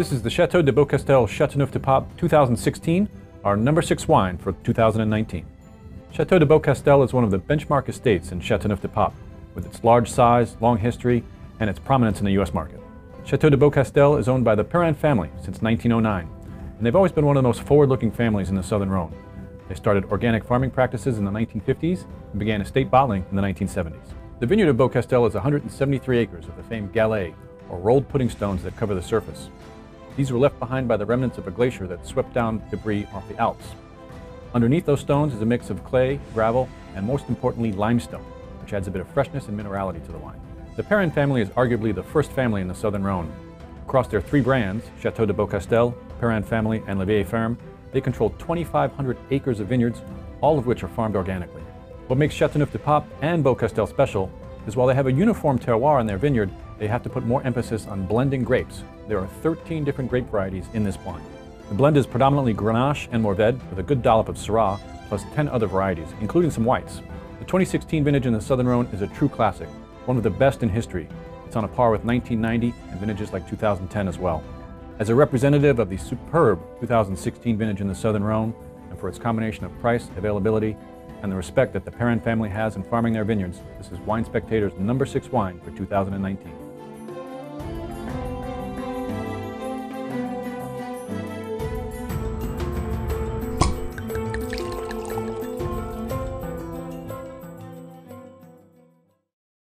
This is the Chateau de Beaucastel Chateauneuf du Pape 2016, our number six wine for 2019. Chateau de Beaucastel is one of the benchmark estates in Chateauneuf du Pape, with its large size, long history, and its prominence in the U.S. market. Chateau de Beaucastel is owned by the Perrin family since 1909, and they've always been one of the most forward-looking families in the Southern Rhone. They started organic farming practices in the 1950s and began estate bottling in the 1970s. The vineyard of Beaucastel is 173 acres of the famed galets, or rolled pudding stones that cover the surface. These were left behind by the remnants of a glacier that swept down debris off the Alps. Underneath those stones is a mix of clay, gravel, and most importantly, limestone, which adds a bit of freshness and minerality to the wine. The Perrin family is arguably the first family in the Southern Rhone. Across their three brands, Chateau de Beaucastel, Perrin family, and La Vieille Ferme, they control 2,500 acres of vineyards, all of which are farmed organically. What makes Châteauneuf-du-Pape and Beaucastel special is while they have a uniform terroir in their vineyard, they have to put more emphasis on blending grapes. There are 13 different grape varieties in this wine. The blend is predominantly Grenache and Mourvedre with a good dollop of Syrah, plus 10 other varieties, including some whites. The 2016 vintage in the Southern Rhone is a true classic, one of the best in history. It's on a par with 1990 and vintages like 2010 as well. As a representative of the superb 2016 vintage in the Southern Rhone, and for its combination of price, availability, and the respect that the Perrin family has in farming their vineyards, this is Wine Spectator's number six wine for 2019.